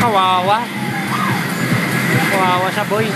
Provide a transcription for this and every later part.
Kawawa. Kawawa siya boy.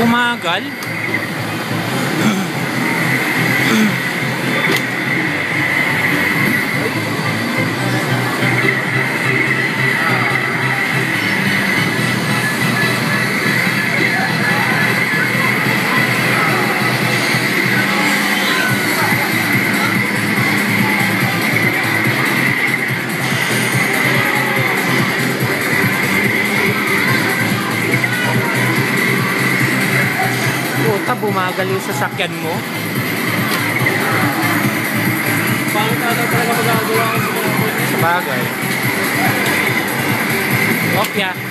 bumagal tumagal yung sasakyan mo. Bakit ano talaga magagawa ko sa mga Sa bagay. Okay.